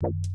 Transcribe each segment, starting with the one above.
Bye.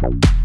Bye.